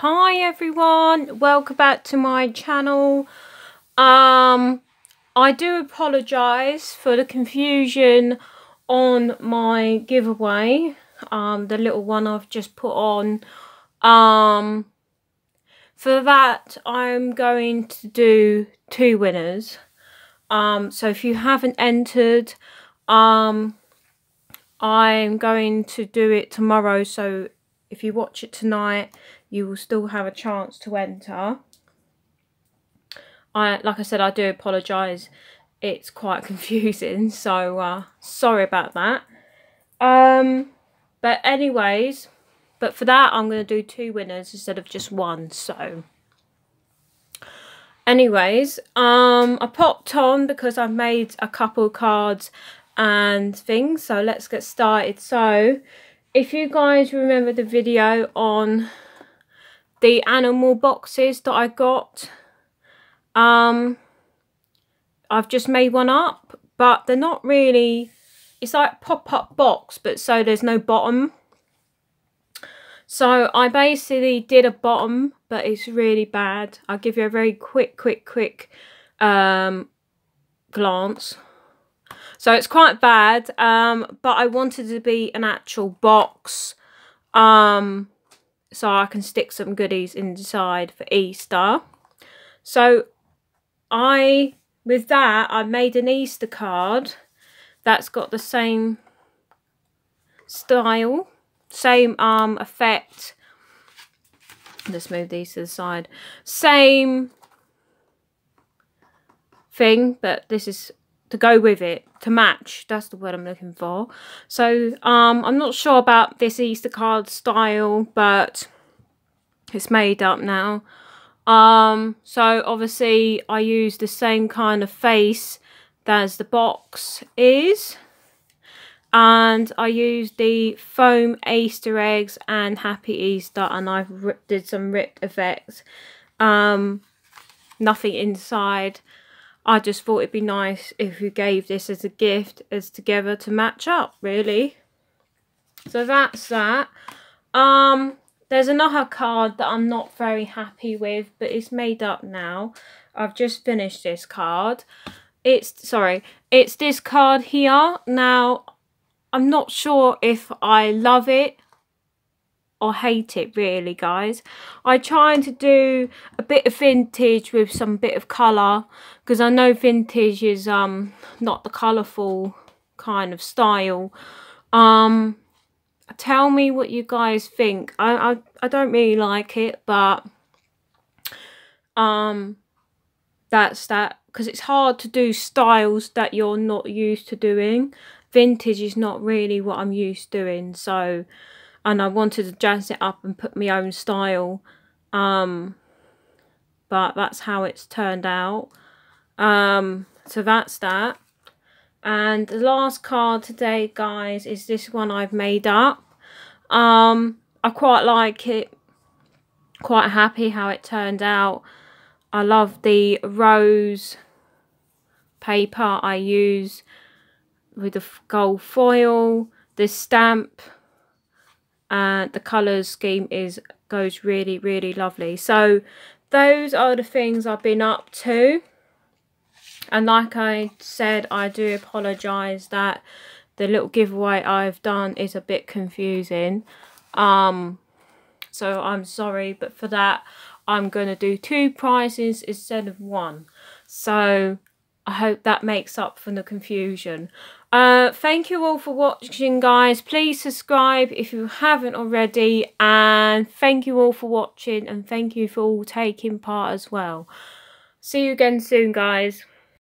Hi everyone, welcome back to my channel. Um, I do apologise for the confusion on my giveaway. Um, the little one I've just put on. Um, for that, I'm going to do two winners. Um, so if you haven't entered, um, I'm going to do it tomorrow. So if you watch it tonight, you will still have a chance to enter. I Like I said, I do apologise. It's quite confusing, so uh, sorry about that. Um, but anyways, but for that, I'm going to do two winners instead of just one, so... Anyways, um, I popped on because I've made a couple cards and things, so let's get started. So, if you guys remember the video on the animal boxes that I got. Um, I've just made one up, but they're not really, it's like pop-up box, but so there's no bottom. So I basically did a bottom, but it's really bad. I'll give you a very quick, quick, quick um, glance. So it's quite bad, um, but I wanted to be an actual box. Um, so I can stick some goodies inside for Easter. So I, with that, I made an Easter card that's got the same style, same um effect. Let's move these to the side. Same thing, but this is to go with it, to match. That's the word I'm looking for. So um, I'm not sure about this Easter card style, but it's made up now. Um, so obviously I use the same kind of face as the box is. And I used the foam Easter eggs and Happy Easter and I've did some ripped effects. Um, nothing inside. I just thought it'd be nice if we gave this as a gift as together to match up, really. So that's that. Um, there's another card that I'm not very happy with, but it's made up now. I've just finished this card. It's, sorry, it's this card here. Now, I'm not sure if I love it or hate it really guys. I trying to do a bit of vintage with some bit of colour because I know vintage is um not the colourful kind of style. Um tell me what you guys think. I, I, I don't really like it but um that's that because it's hard to do styles that you're not used to doing. Vintage is not really what I'm used to doing so and I wanted to jazz it up and put my own style um but that's how it's turned out. Um so that's that. And the last card today guys is this one I've made up. Um I quite like it. Quite happy how it turned out. I love the rose paper I use with the gold foil the stamp and the colours scheme is goes really really lovely. So those are the things I've been up to. And like I said I do apologise that the little giveaway I've done is a bit confusing. Um so I'm sorry but for that I'm going to do two prizes instead of one. So I hope that makes up for the confusion uh, thank you all for watching, guys. Please subscribe if you haven't already. And thank you all for watching. And thank you for all taking part as well. See you again soon, guys.